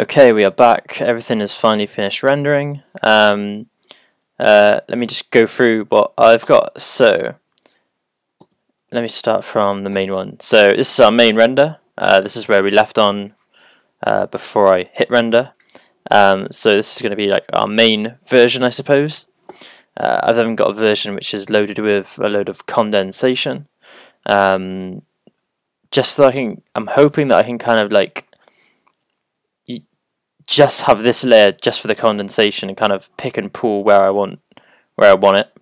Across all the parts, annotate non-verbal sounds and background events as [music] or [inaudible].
Okay, we are back. Everything is finally finished rendering. Um, uh, let me just go through what I've got. So, let me start from the main one. So, this is our main render. Uh, this is where we left on uh, before I hit render. Um, so, this is going to be like our main version, I suppose. Uh, I've then got a version which is loaded with a load of condensation. Um, just so I can, I'm hoping that I can kind of like just have this layer just for the condensation and kind of pick and pull where I want where I want it.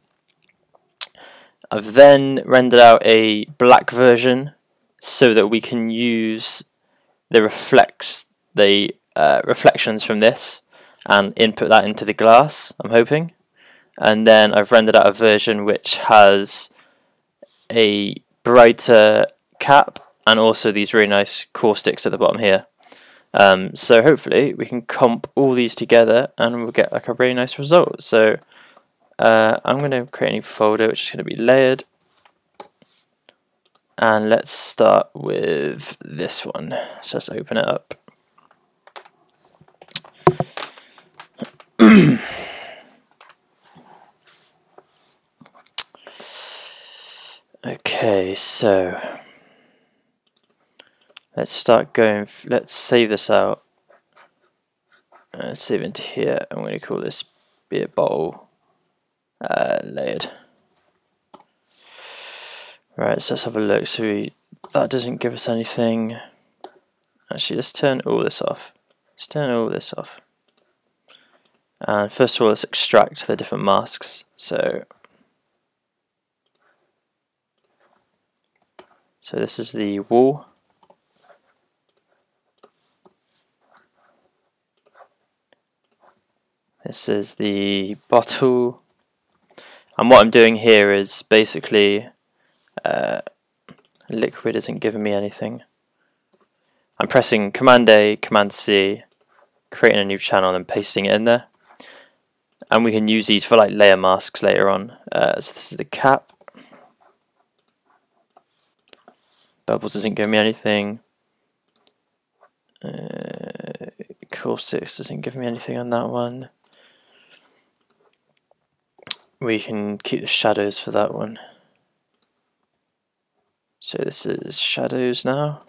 I've then rendered out a black version so that we can use the reflects the uh, reflections from this and input that into the glass. I'm hoping, and then I've rendered out a version which has a brighter cap and also these really nice caustics at the bottom here. Um, so hopefully we can comp all these together and we'll get like a really nice result. So uh, I'm going to create a new folder which is going to be layered. And let's start with this one. So let's open it up. [clears throat] okay, so Let's start going, let's save this out. Uh, save into here. I'm going to call this beer bottle uh, layered. Right, so let's have a look. So we, that doesn't give us anything. Actually, let's turn all this off. Let's turn all this off. And first of all, let's extract the different masks. So, so this is the wall. This is the bottle. And what I'm doing here is basically uh, liquid isn't giving me anything. I'm pressing Command A, Command C, creating a new channel and pasting it in there. And we can use these for like layer masks later on. Uh, so this is the cap. Bubbles doesn't give me anything. Uh, Caustics doesn't give me anything on that one we can keep the shadows for that one. So this is shadows now.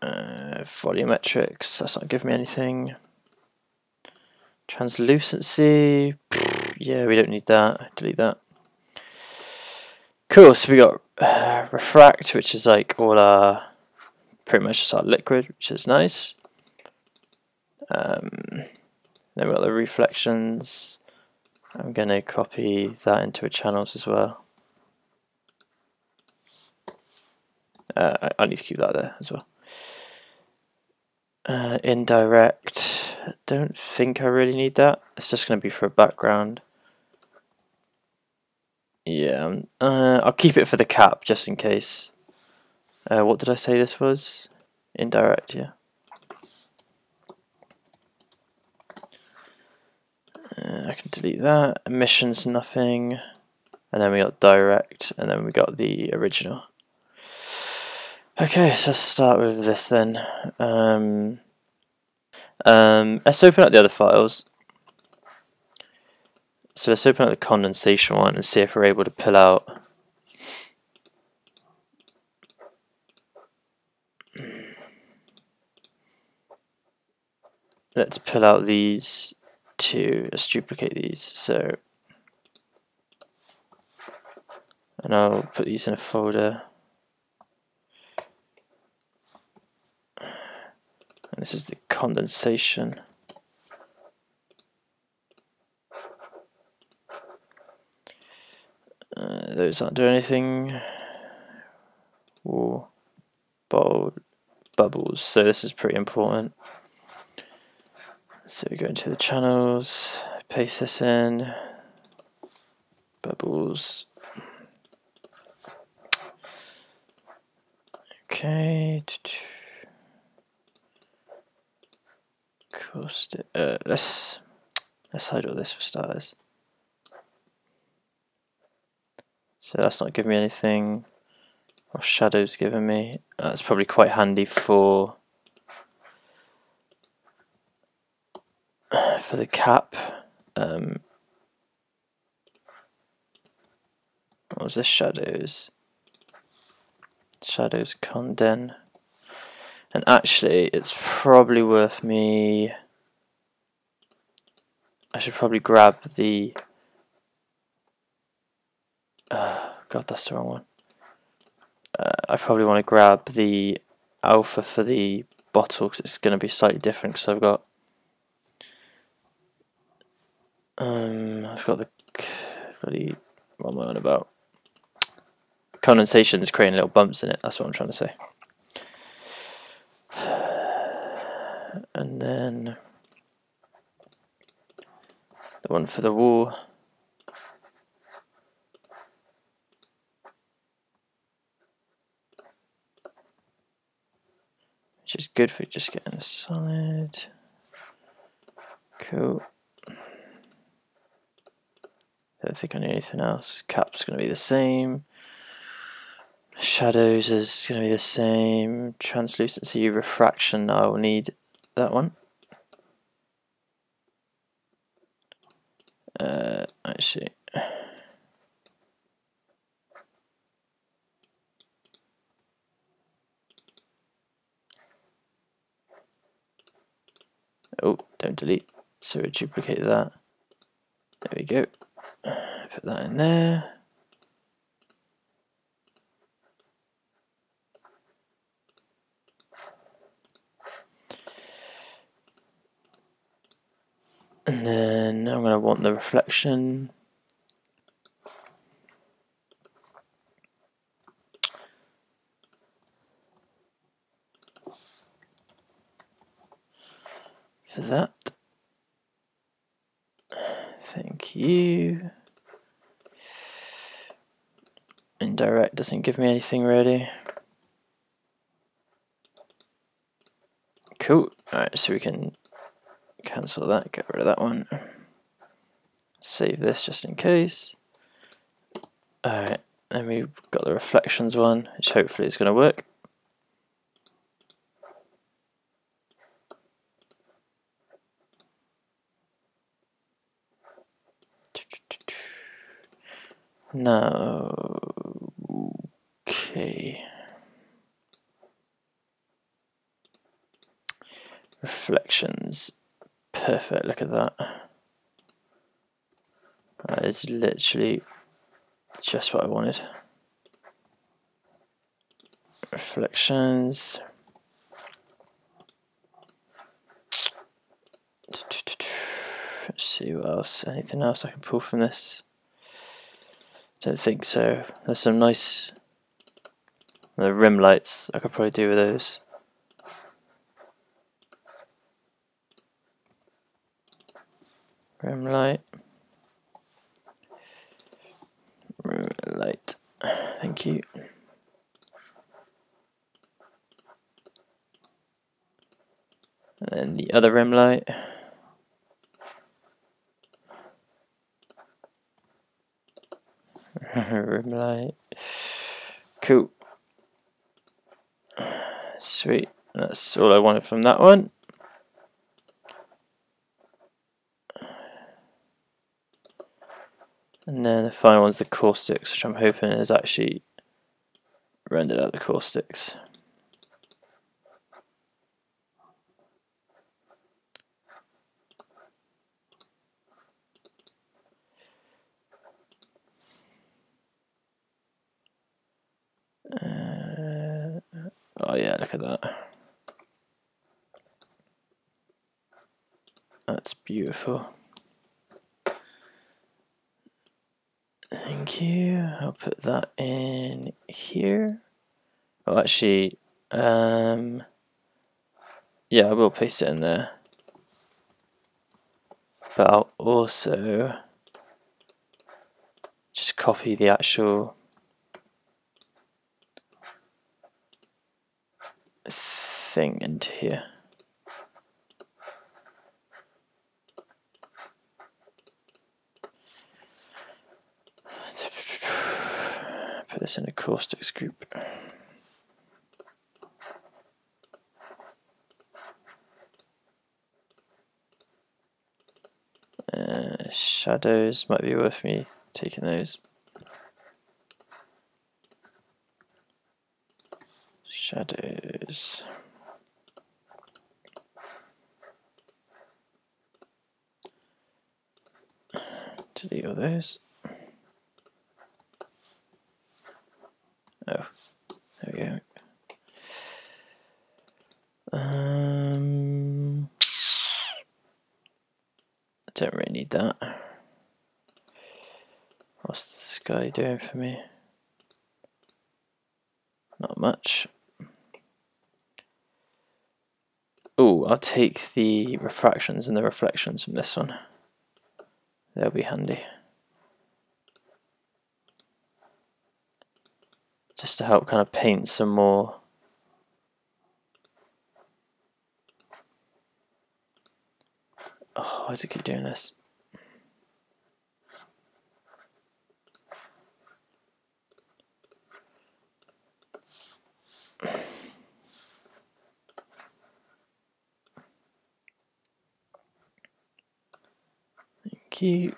Uh, volumetrics, that's not giving me anything. Translucency, yeah, we don't need that. Delete that. Cool, so we got uh, refract, which is like all our, pretty much just our liquid, which is nice. Um, then we've got the reflections. I'm going to copy that into a channels as well. Uh, I need to keep that there as well. Uh, indirect, don't think I really need that. It's just going to be for a background. Yeah, um, uh, I'll keep it for the cap just in case. Uh, what did I say this was? Indirect, yeah. Uh, I can delete that. Emissions, nothing. And then we got direct, and then we got the original. Okay, so let's start with this then. Um, um, let's open up the other files. So let's open up the condensation one and see if we're able to pull out let's pull out these to let's duplicate these. So and I'll put these in a folder. And this is the condensation. Uh, those aren't doing anything. Bold bubbles. So this is pretty important so we go into the channels, paste this in, bubbles. Okay. Cost uh, let's let's hide all this for starters. So that's not giving me anything. Or shadows giving me. That's probably quite handy for for the cap, um, what was this? Shadows. Shadows Conden. And actually, it's probably worth me... I should probably grab the... Uh, God, that's the wrong one. Uh, I probably want to grab the alpha for the bottle because it's going to be slightly different because I've got um, I've got the bloody what am I on about condensation is creating little bumps in it that's what I'm trying to say and then the one for the wall which is good for just getting solid. Cool. Don't think I need anything else. Cap's going to be the same. Shadows is going to be the same. Translucency, refraction, I will need that one. Uh, actually. Oh, don't delete. So we duplicate that. There we go. Put that in there. And then I'm going to want the reflection. for that. Thank you. Indirect doesn't give me anything really. Cool. Alright, so we can cancel that, get rid of that one. Save this just in case. Alright, then we've got the reflections one, which hopefully is going to work. No. Okay. Reflections. Perfect, look at that. That is literally just what I wanted. Reflections. Let's see what else, anything else I can pull from this. Don't think so. There's some nice the rim lights. I could probably do with those. Rim light. Rim light. Thank you. And then the other rim light. [laughs] rim light. Cool. Sweet. That's all I wanted from that one. And then the final one's the caustics, which I'm hoping is actually rendered out the caustics. Oh yeah, look at that. That's beautiful. Thank you. I'll put that in here. Oh, actually, um, yeah, I will paste it in there. But I'll also just copy the actual thing into here. Put this in a caustics group. Uh, shadows might be worth me taking those. Shadows. Delete all those. Oh, there we go. Um, I don't really need that. What's the sky doing for me? Not much. Oh, I'll take the refractions and the reflections from this one. They'll be handy. Just to help kind of paint some more Oh, why does it keep doing this? Thank.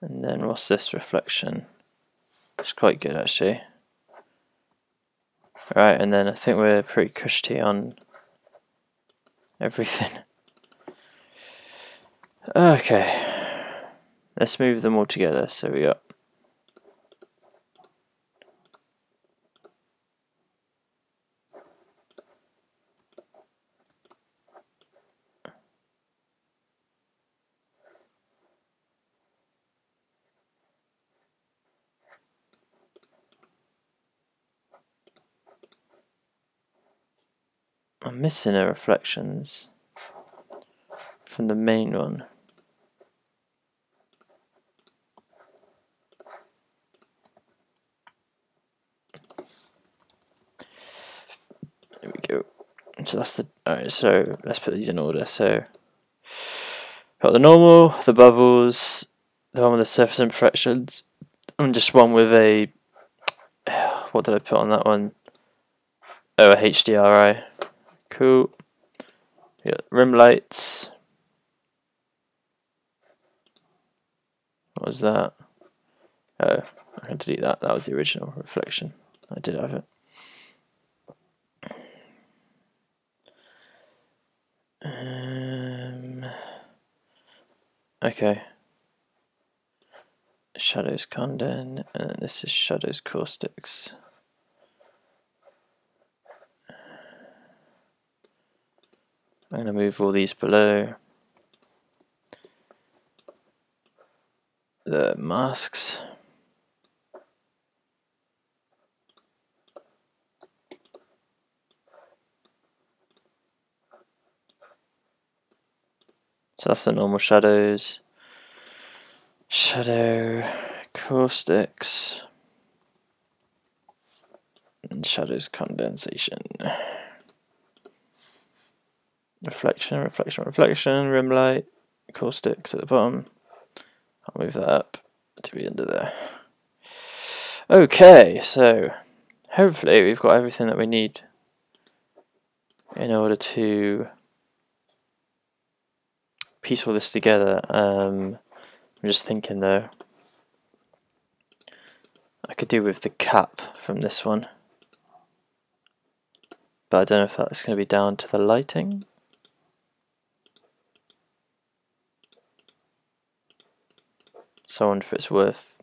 And then what's this reflection? It's quite good actually. Right, and then I think we're pretty cushy on everything. [laughs] Okay, let's move them all together. So we got missing a reflections from the main one. There we go. So that's the alright, so let's put these in order. So got the normal, the bubbles, the one with the surface imperfections, and just one with a [sighs] what did I put on that one? Oh a HDRI. Cool. Yeah, rim lights. What was that? Oh, I can delete that. That was the original reflection. I did have it. Um, okay. Shadows Condon, and this is Shadows Caustics. I'm going to move all these below. The masks. So that's the normal shadows. Shadow caustics and shadows condensation. Reflection, reflection, reflection, rim light, caustics at the bottom. I'll move that up to end of there. Okay, so hopefully we've got everything that we need in order to piece all this together. Um, I'm just thinking though, I could do with the cap from this one, but I don't know if that's going to be down to the lighting. So I wonder if it's worth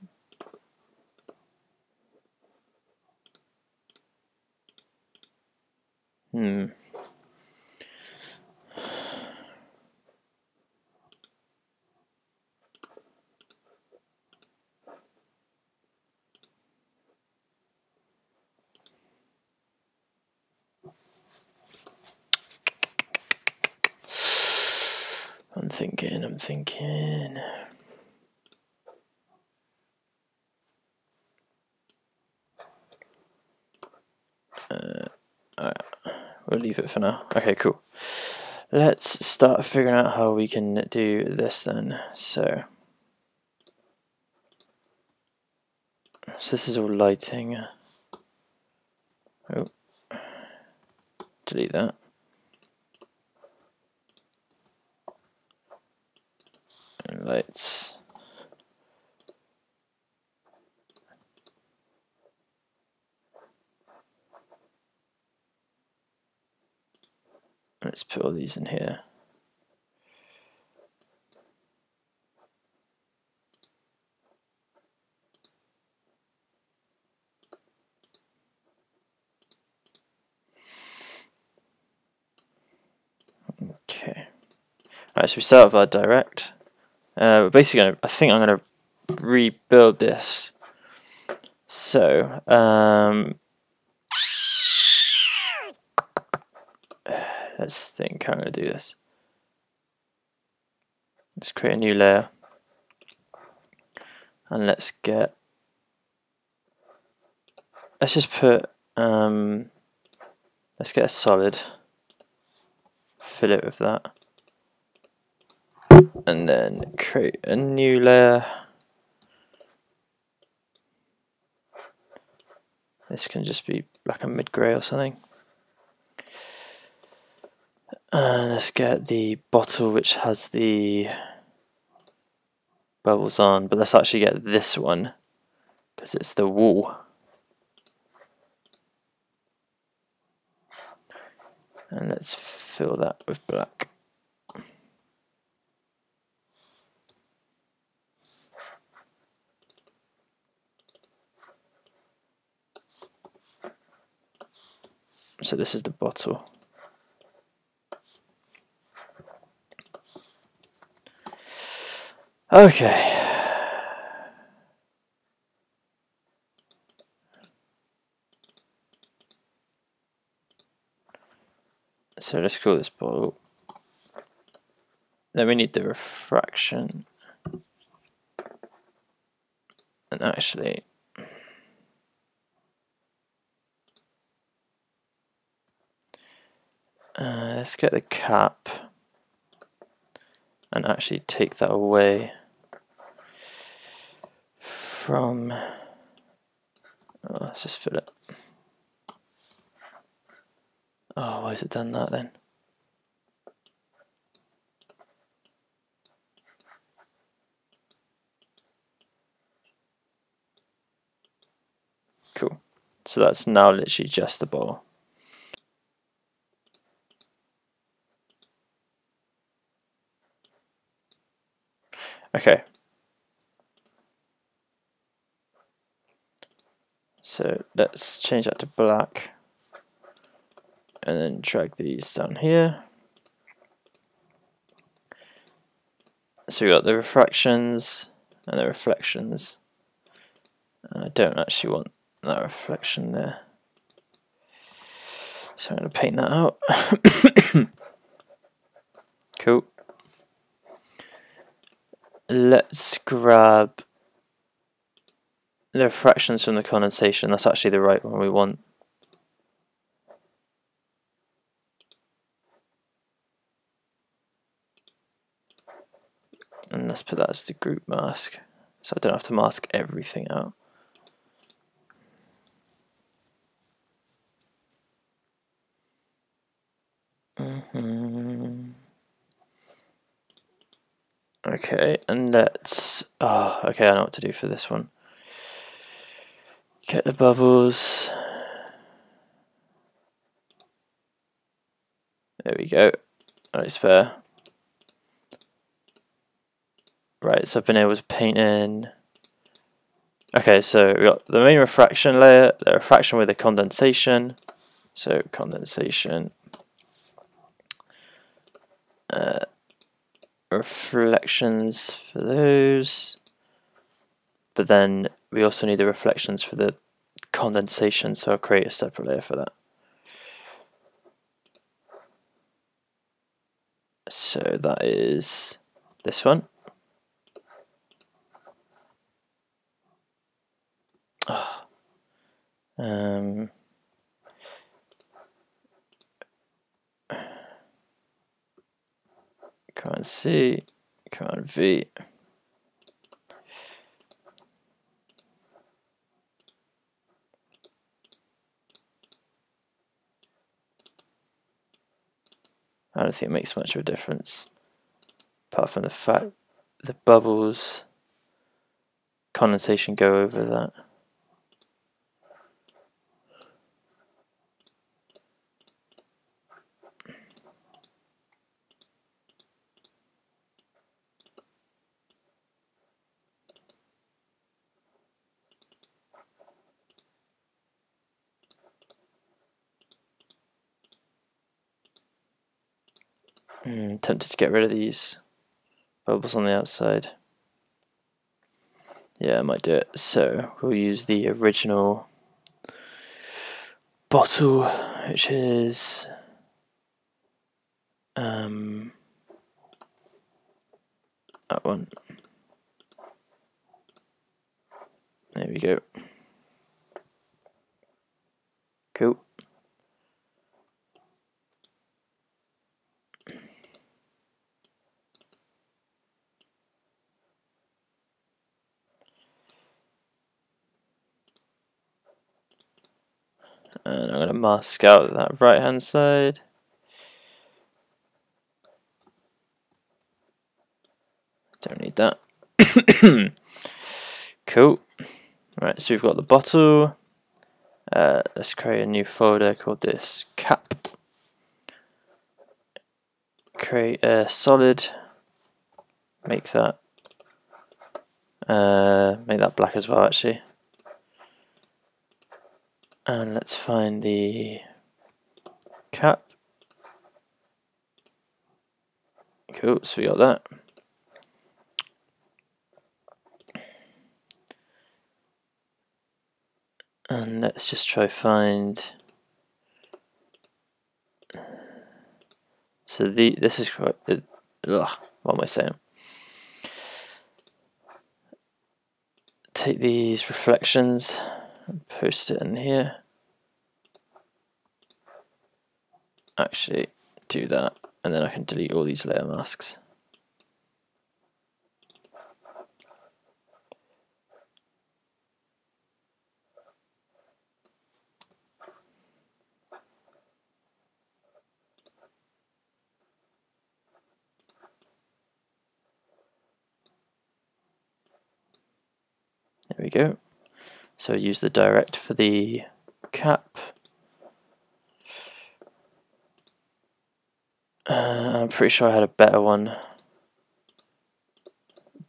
Hmm. I'm thinking, I'm thinking. Uh, alright, we'll leave it for now. Okay, cool. Let's start figuring out how we can do this then. So, so this is all lighting. Oh, delete that. lights. Let's put all these in here. Okay. Alright, so we start with our direct. Uh, we're basically gonna, I think I'm gonna rebuild this. So, um, let's think how I'm going to do this. Let's create a new layer. And let's get, let's just put, um, let's get a solid, fill it with that. And then create a new layer. This can just be like a mid-grey or something. And let's get the bottle which has the bubbles on, but let's actually get this one because it's the wall. And let's fill that with black. So this is the bottle. Okay. So let's call this bottle. Then we need the refraction. And actually, uh, let's get the cap and actually take that away from, oh, let's just fill it. Oh, why has it done that then? Cool. So that's now literally just the ball. Okay, So let's change that to black and then drag these down here. So we got the refractions and the reflections. And I don't actually want that reflection there. So I'm going to paint that out. [coughs] cool. Let's grab the fractions from the condensation, that's actually the right one we want. And let's put that as the group mask, so I don't have to mask everything out. Mm -hmm. Okay, and let's, oh, okay, I know what to do for this one. Get the bubbles. There we go. Right, spare. Right, so I've been able to paint in. Okay, so we got the main refraction layer, the refraction with the condensation. So condensation. Uh, reflections for those. But then we also need the reflections for the condensation, so I'll create a separate layer for that. So that is this one. Oh. Um, Command C, Command V. I don't think it makes much of a difference, apart from the fact the bubbles condensation go over that. Mm, tempted to get rid of these bubbles on the outside. Yeah, I might do it. So we'll use the original bottle, which is um, that one. There we go. Cool. And I'm going to mask out that right hand side. Don't need that. [coughs] cool. Right, so we've got the bottle. Uh, let's create a new folder called this cap. Create a solid. Make that. Uh, make that black as well, actually. And let's find the cap. Cool, so we got that. And let's just try find so the this is quite ugh, what am I saying? Take these reflections post it in here. Actually, do that, and then I can delete all these layer masks. There we go. So use the direct for the cap. Uh, I'm pretty sure I had a better one,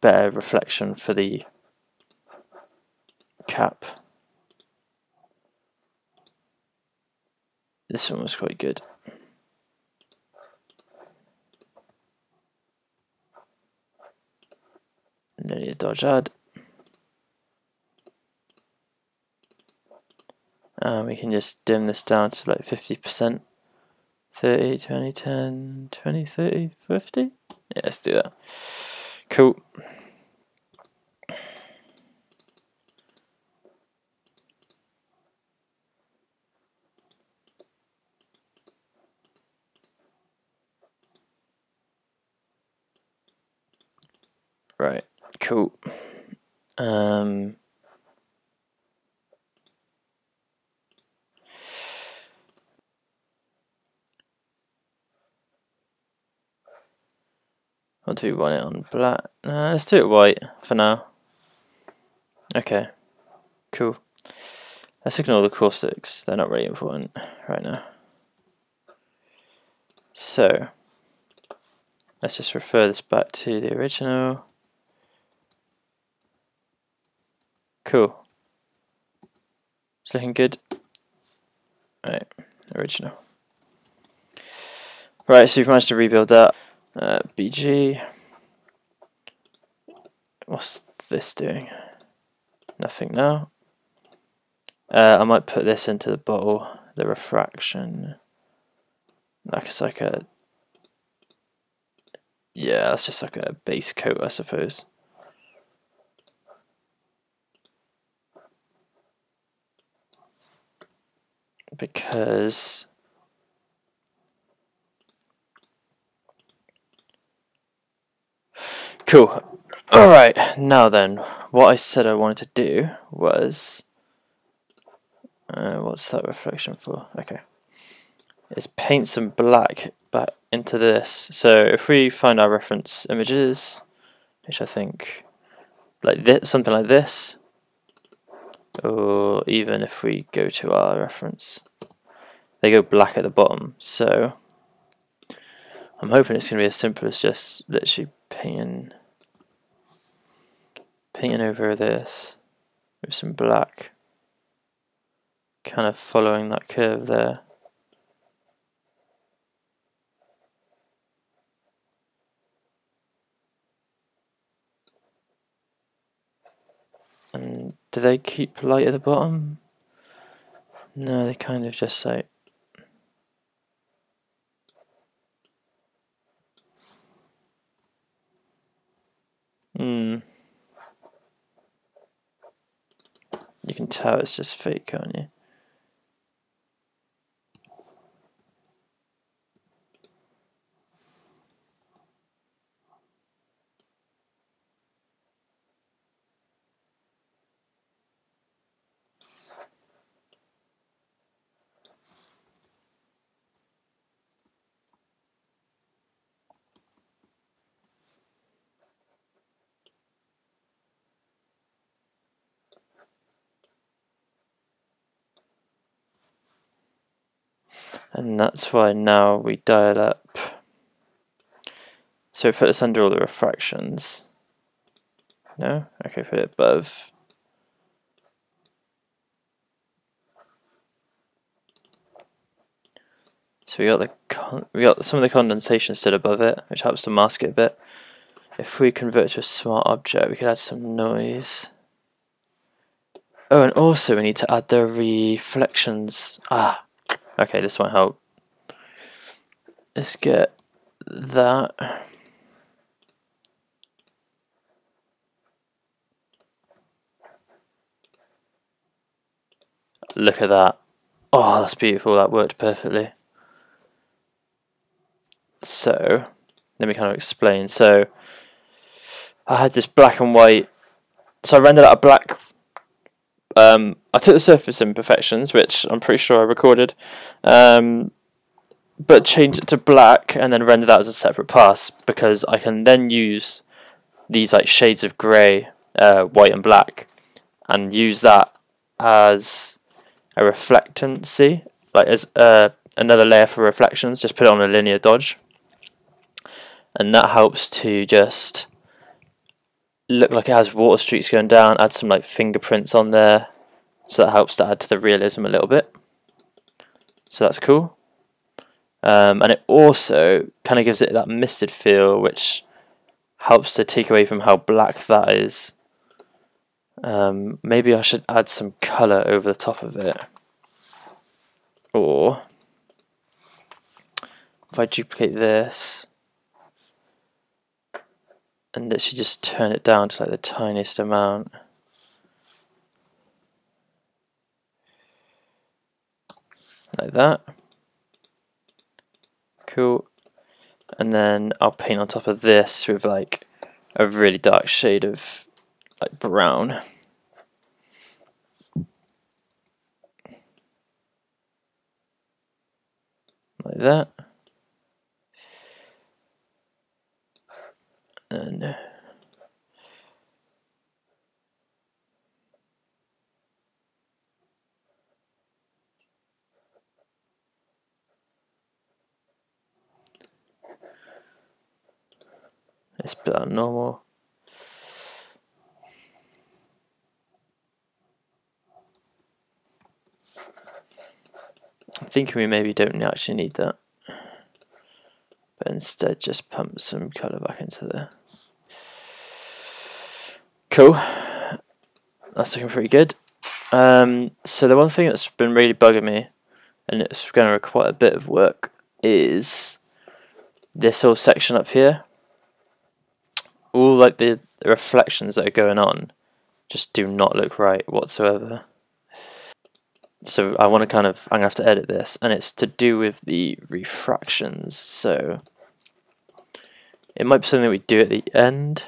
better reflection for the cap. This one was quite good. Linear dodge add. Um, we can just dim this down to like 50%. 30, 20, 10, 20, 30, 50? Yeah, let's do that. Cool. Right, cool. Do want it on black? Let's do it white for now. Okay, cool. Let's ignore the caustics, they're not really important right now. So, let's just refer this back to the original. Cool. It's looking good. Right, original. Right, so we've managed to rebuild that. Uh, BG. What's this doing? Nothing now. Uh, I might put this into the bottle, the refraction. Like it's like a yeah, that's just like a base coat, I suppose. Because Cool. Alright, now then, what I said I wanted to do was... Uh, what's that reflection for? Okay. Is paint some black back into this. So if we find our reference images, which I think like this, something like this, or even if we go to our reference, they go black at the bottom. So I'm hoping it's going to be as simple as just literally painting, painting over this with some black, kind of following that curve there. And do they keep light at the bottom? No, they kind of just like Hmm. You can tell it's just fake, can't you? And that's why now we dial up. So put this under all the refractions. No? Okay put it above. So we got the we got some of the condensation still above it which helps to mask it a bit. If we convert to a smart object we could add some noise. Oh and also we need to add the reflections. Ah Okay, this won't help. Let's get that. Look at that. Oh, that's beautiful. That worked perfectly. So, let me kind of explain. So, I had this black and white. So I rendered out a black um, I took the surface imperfections, which I'm pretty sure I recorded, um, but changed it to black and then render that as a separate pass because I can then use these like shades of grey, uh, white and black, and use that as a reflectancy, like as uh, another layer for reflections. Just put it on a linear dodge, and that helps to just look like it has water streaks going down, add some like fingerprints on there, so that helps to add to the realism a little bit. So that's cool. Um, and it also kind of gives it that misted feel, which helps to take away from how black that is. Um, maybe I should add some colour over the top of it. Or, if I duplicate this, and literally just turn it down to like the tiniest amount. Like that. Cool. And then I'll paint on top of this with like a really dark shade of like brown. Like that. And uh, let's put on normal. I'm thinking we maybe don't actually need that. But instead just pump some colour back into there Cool. That's looking pretty good. Um, so the one thing that's been really bugging me, and it's going to require a bit of work, is this whole section up here. All like the, reflections that are going on just do not look right whatsoever. So I want to kind of, I'm going to have to edit this, and it's to do with the refractions. So it might be something we do at the end,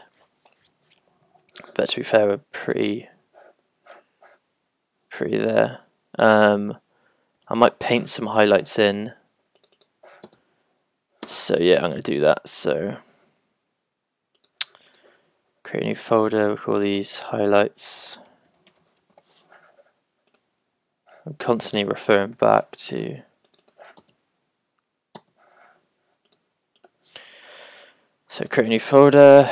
but to be fair, we're pretty, pretty there. Um, I might paint some highlights in. So yeah, I'm going to do that. So create a new folder, we call these highlights. I'm constantly referring back to so create a new folder,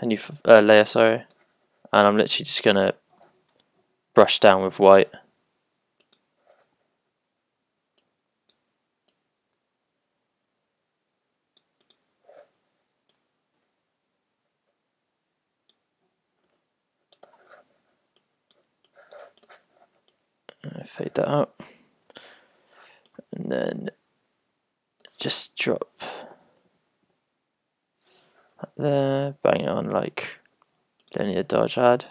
a new uh, layer, sorry, and I'm literally just gonna brush down with white. fade that out and then just drop there, bang on like linear dodge add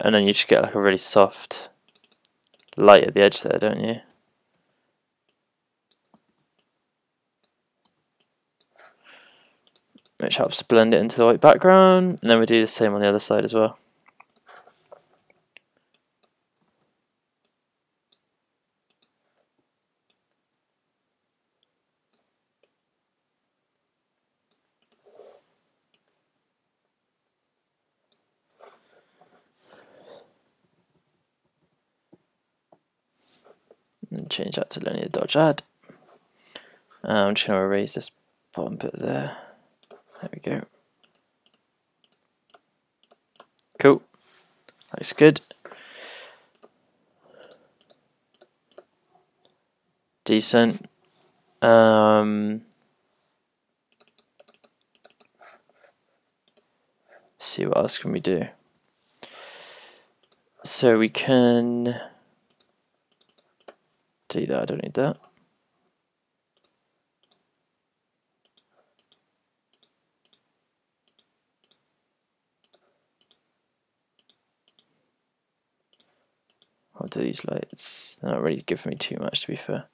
and then you just get like a really soft light at the edge there don't you? Which helps blend it into the white background. And then we do the same on the other side as well and change that to linear dodge add. I'm just going to erase this bottom bit there. There we go. Cool. Looks good. Decent. Um, see what else can we do. So we can do that, I don't need that. I'll do these lights. They're not really giving me too much to be fair.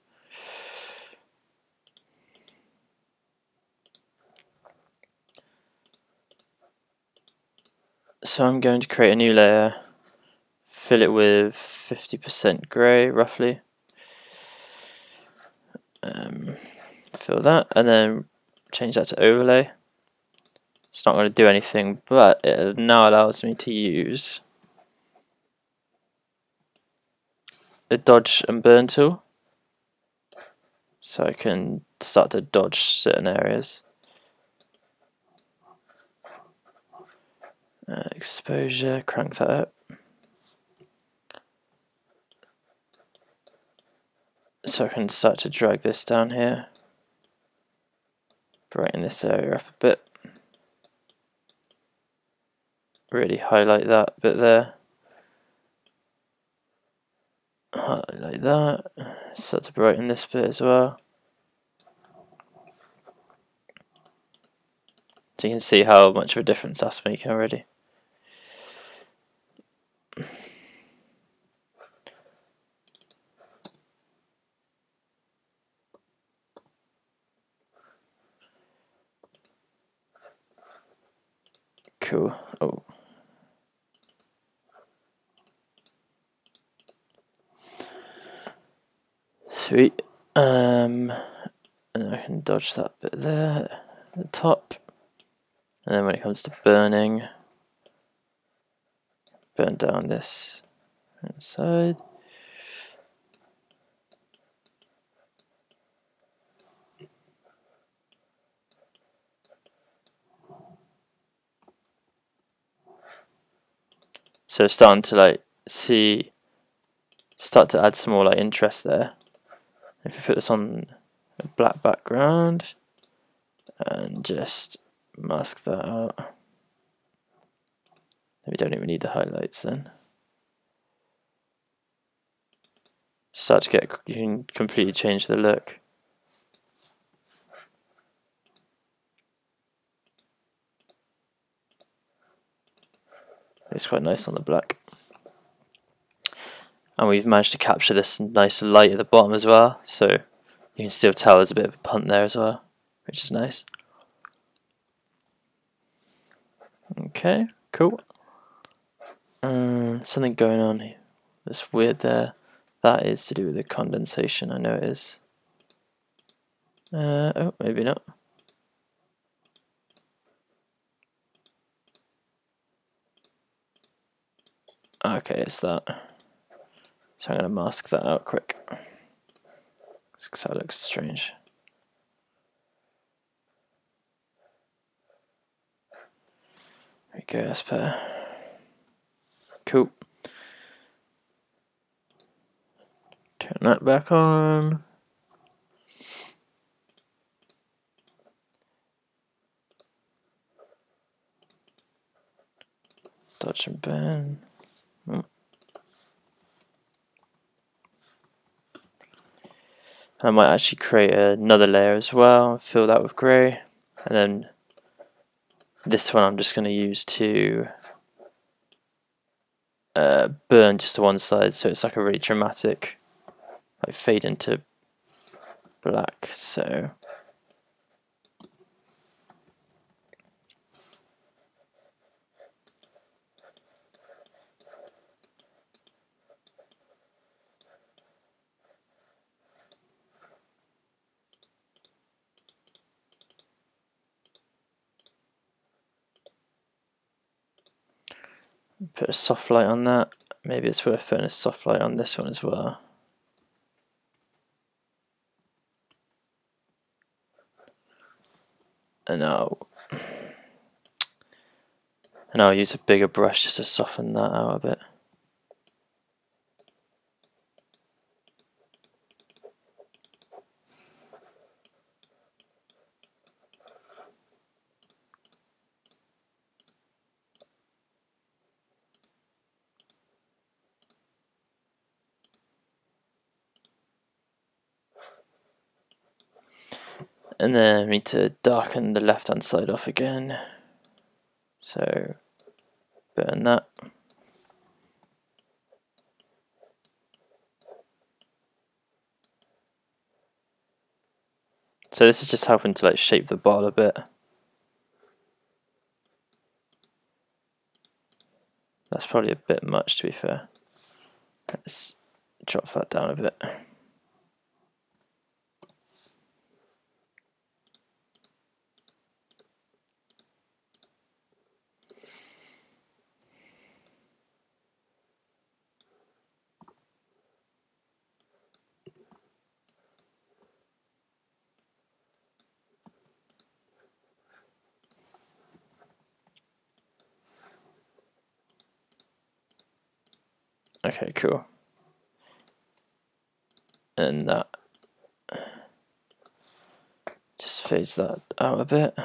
So I'm going to create a new layer, fill it with 50% grey roughly fill that and then change that to overlay. It's not going to do anything but it now allows me to use the dodge and burn tool. So I can start to dodge certain areas. Uh, exposure, crank that up. So I can start to drag this down here, brighten this area up a bit, really highlight that bit there, highlight that, start to brighten this bit as well. So you can see how much of a difference that's making already. Oh. Sweet. Um, and I can dodge that bit there at the top. And then when it comes to burning, burn down this inside. So starting to like see, start to add some more like interest there. If you put this on a black background and just mask that out. We don't even need the highlights then. Start to get, you can completely change the look. It's quite nice on the black. And we've managed to capture this nice light at the bottom as well, so you can still tell there's a bit of a punt there as well, which is nice. Okay, cool. Um, something going on here. That's weird there. That is to do with the condensation, I know it is. Uh, oh, maybe not. Okay, it's that. So I'm going to mask that out quick. Because that looks strange. There we go, that's better. Cool. Turn that back on. Dodge and burn. Oh. I might actually create another layer as well, fill that with grey, and then this one I'm just going to use to uh, burn just to one side, so it's like a really dramatic, like fade into black. So put a soft light on that. Maybe it's worth putting a soft light on this one as well. And now, and I'll use a bigger brush just to soften that out a bit. And then we need to darken the left hand side off again. So burn that. So this is just helping to like shape the ball a bit. That's probably a bit much to be fair. Let's drop that down a bit Okay, cool. And that just phase that out a bit.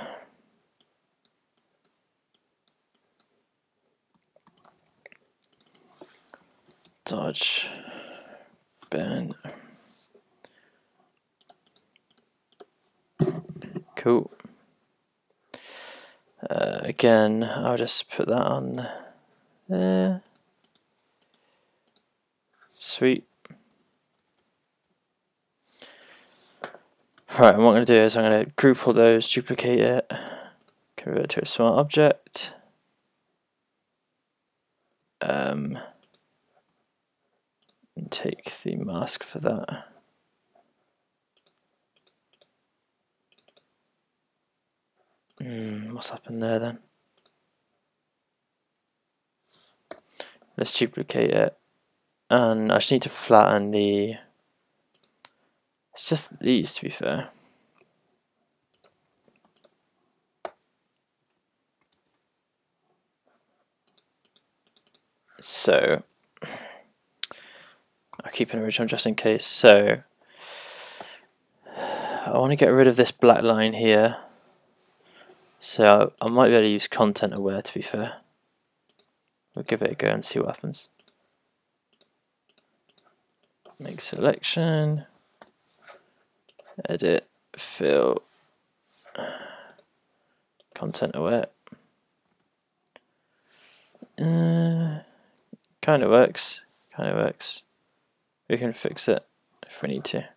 Dodge, burn. Cool. Uh, again, I'll just put that on there. Sweet. Right, and what I'm going to do is I'm going to group all those, duplicate it, convert to a smart object. Um, take the mask for that. Hmm, what's happened there then? Let's duplicate it and I just need to flatten the it's just these to be fair. So I'll keep an original just in case. So I want to get rid of this black line here. So I might be able to use content aware to be fair. We'll give it a go and see what happens make selection, edit, fill, content aware. Uh, kind of works, kind of works. We can fix it if we need to.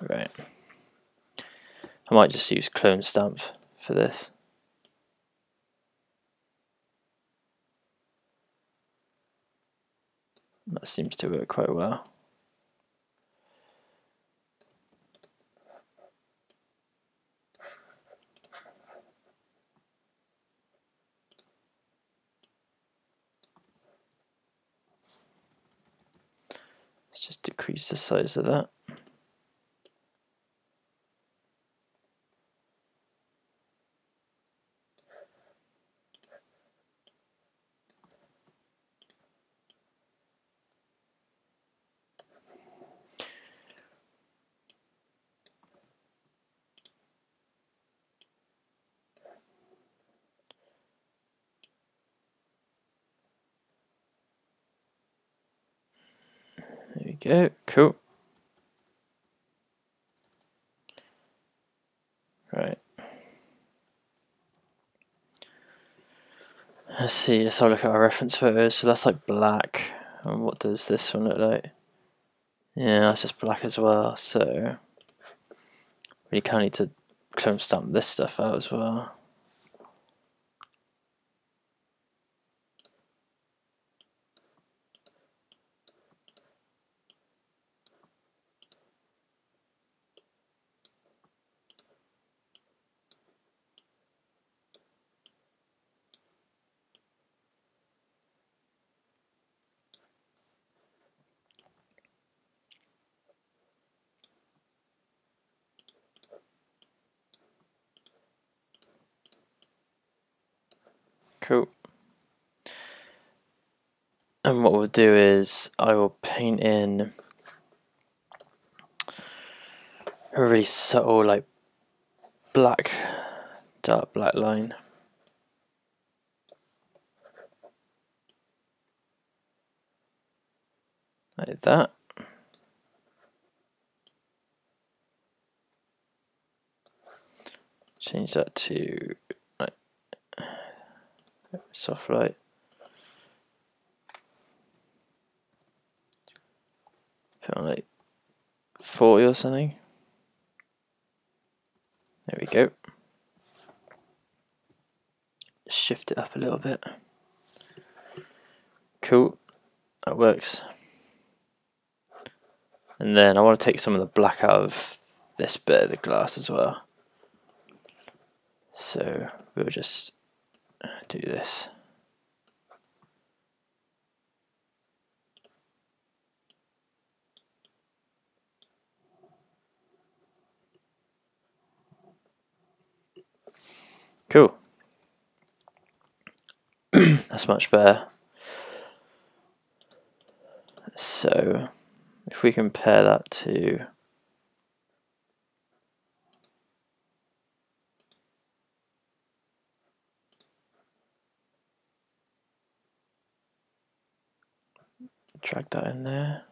Right. I might just use clone stamp for this. That seems to work quite well. Let's just decrease the size of that. There we go, cool. Right. Let's see, let's have a look at our reference photos. So that's like black. And what does this one look like? Yeah, that's just black as well. So we kind of need to clone stamp this stuff out as well. Cool. And what we'll do is I will paint in a really subtle like black, dark black line. Like that. Change that to like, soft light. Put on like 40 or something. There we go. Shift it up a little bit. Cool, that works. And then I want to take some of the black out of this bit of the glass as well. So we'll just do this. Cool. [clears throat] That's much better. So, if we compare that to drag that in there.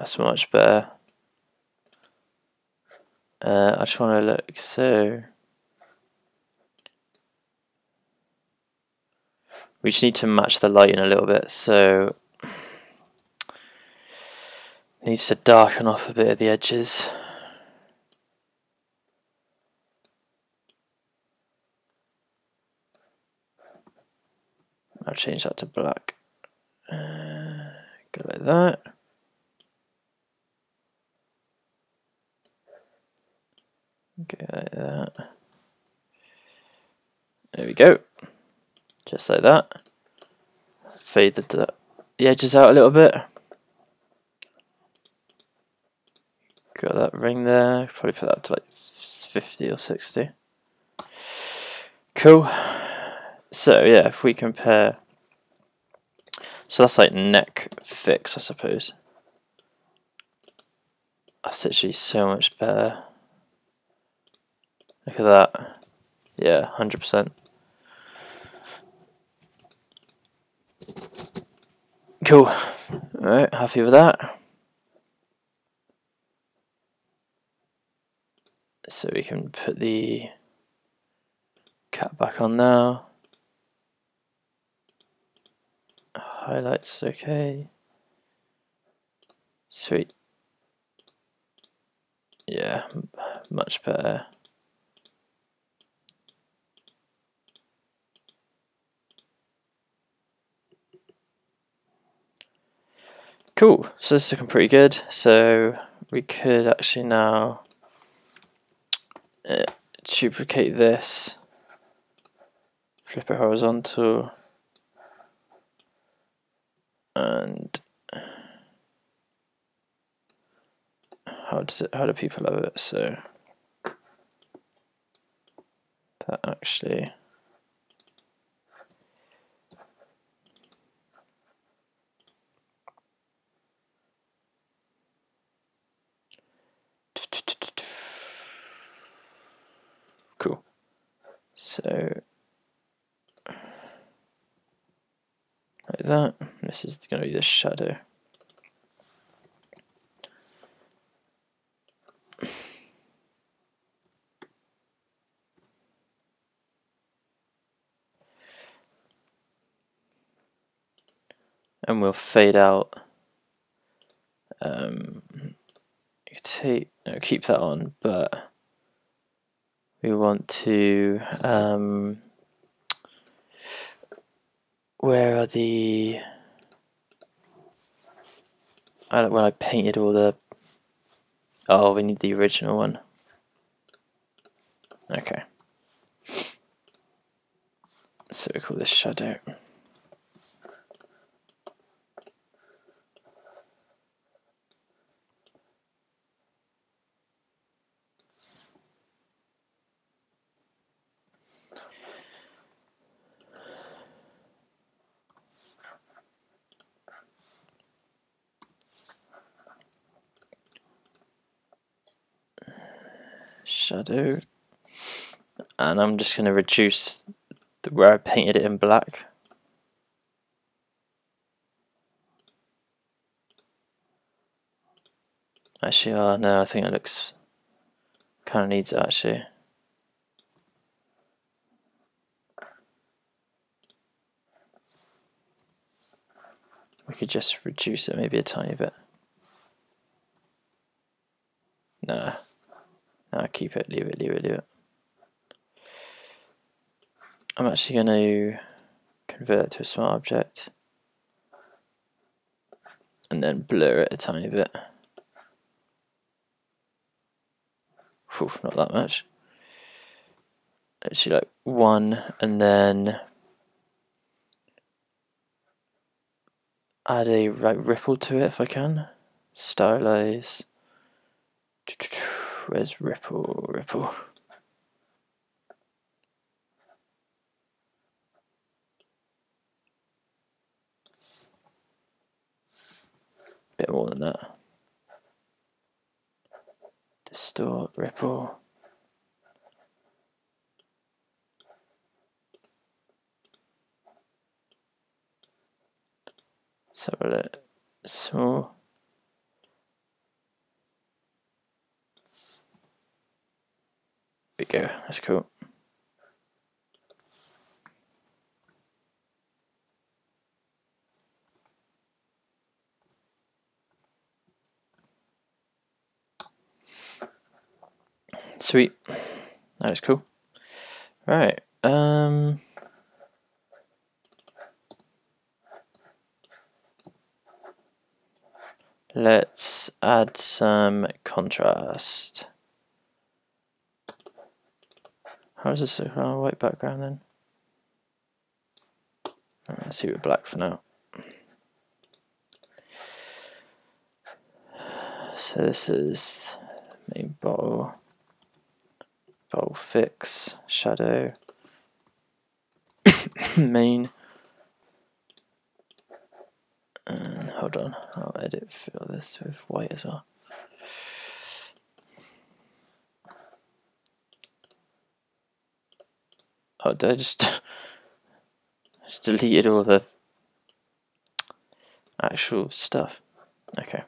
That's much better. Uh, I just want to look, so we just need to match the lighting a little bit, so needs to darken off a bit of the edges. I'll change that to black. Uh, go like that. Like that. There we go. Just like that. Fade the, the edges out a little bit. Got that ring there. Probably put that to like 50 or 60. Cool. So yeah, if we compare, so that's like neck fix, I suppose. That's actually so much better. Look at that. Yeah, 100%. Cool. Alright, happy with that. So we can put the cap back on now. highlights okay. Sweet. Yeah, much better. Cool, so this is looking pretty good. So we could actually now uh, duplicate this, flip it horizontal, and how does it? How do people love it? So that actually. Cool. So like that. This is going to be the shadow. And we'll fade out. Um, take, no, keep that on, but we want to um, where are the I when I painted all the oh we need the original one. Okay. So we call this shadow shadow and I'm just going to reduce the, where I painted it in black. Actually oh no I think it looks kind of needs it actually. We could just reduce it maybe a tiny bit. Nah no, keep it, leave it, leave it, leave it. I'm actually going to convert it to a smart object and then blur it a tiny bit. Not that much. Actually, like one, and then add a like ripple to it if I can. Stylize. Where's Ripple? Ripple. Bit more than that. Distort, Ripple. So let so we go. That's cool. Sweet. That is cool. Right. Um Let's add some contrast. How does this a oh, white background then? Let's see with black for now. So this is main bottle, bottle fix, shadow, [coughs] main. And hold on, I'll edit fill this with white as well. Oh, did I just, [laughs] just deleted all the actual stuff? Okay.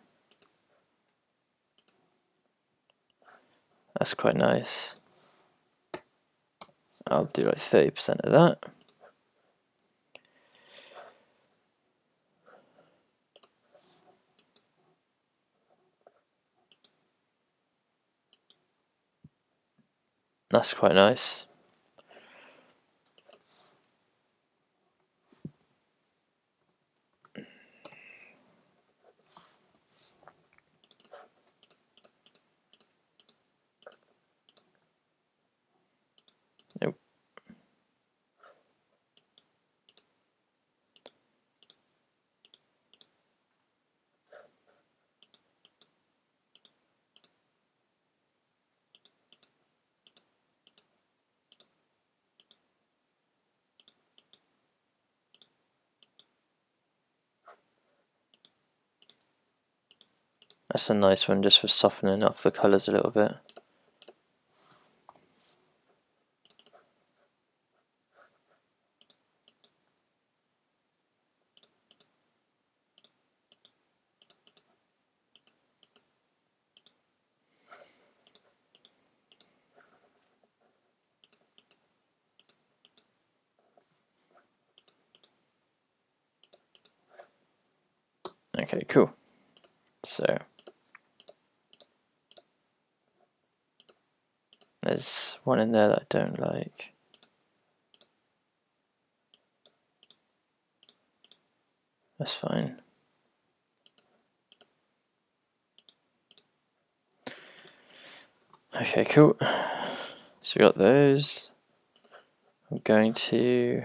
That's quite nice. I'll do like 30% of that. That's quite nice. That's a nice one just for softening up the colours a little bit. Okay, cool. So there's one in there that I don't like. That's fine. Okay, cool. So we got those. I'm going to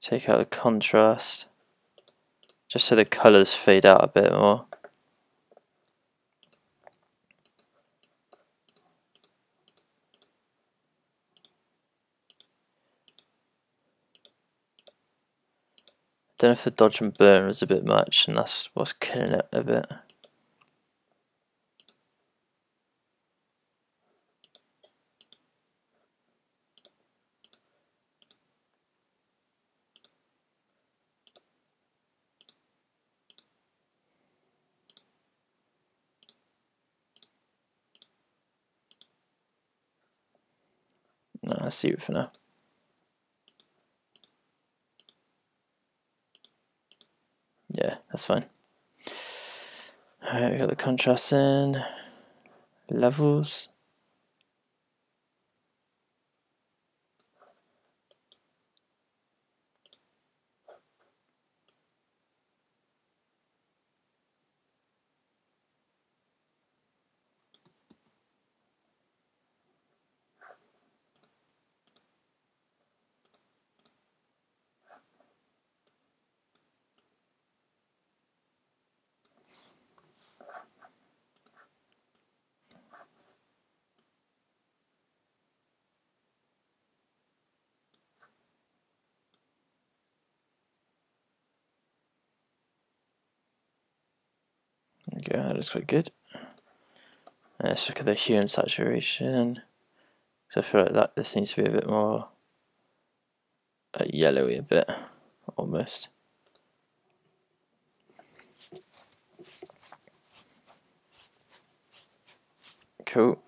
take out the contrast just so the colours fade out a bit more. Don't know if the dodge and burn was a bit much and that's what's killing it a bit. Let's see it for now. Yeah, that's fine. Alright, we got the contrast in, levels. Go, that looks quite good. Let's look at the hue and saturation. So I feel like that this needs to be a bit more uh, yellowy a bit, almost. Cool.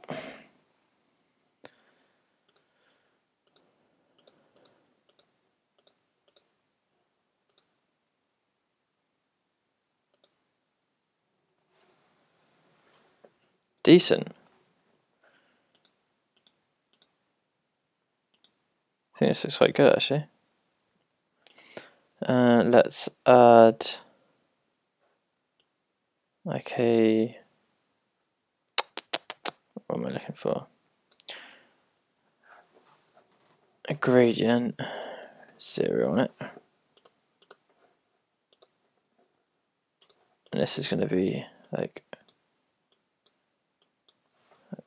Decent. I think this looks quite good actually. Uh, let's add like a what am I looking for? A gradient zero on it. And this is going to be like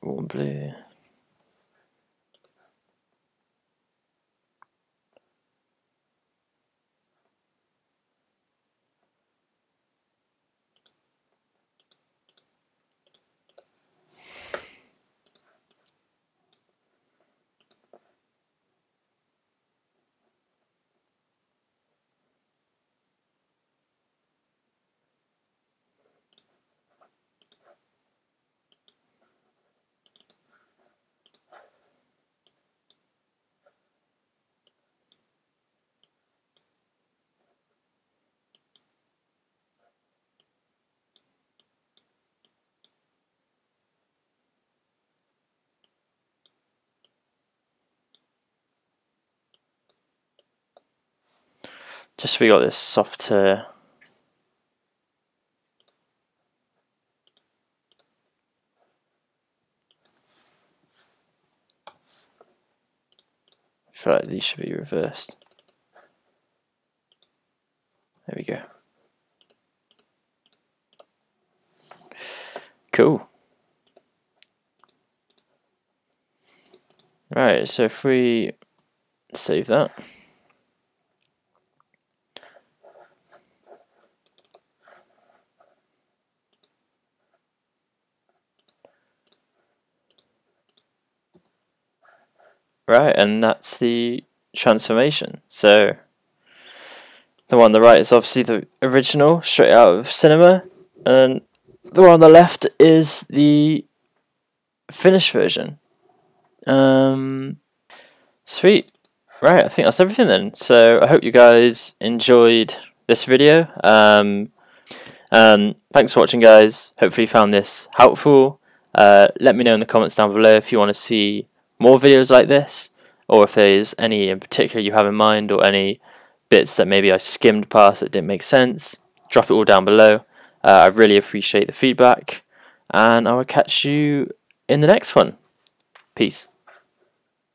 Wembley Just so we got this softer I feel like these should be reversed. There we go. Cool. Right, so if we save that. Right, and that's the transformation. So the one on the right is obviously the original, straight out of cinema, and the one on the left is the finished version. Um, sweet. Right, I think that's everything then. So I hope you guys enjoyed this video. Um, um, thanks for watching, guys. Hopefully you found this helpful. Uh, let me know in the comments down below if you want to see more videos like this, or if there's any in particular you have in mind, or any bits that maybe I skimmed past that didn't make sense. Drop it all down below. Uh, I really appreciate the feedback, and I will catch you in the next one. Peace.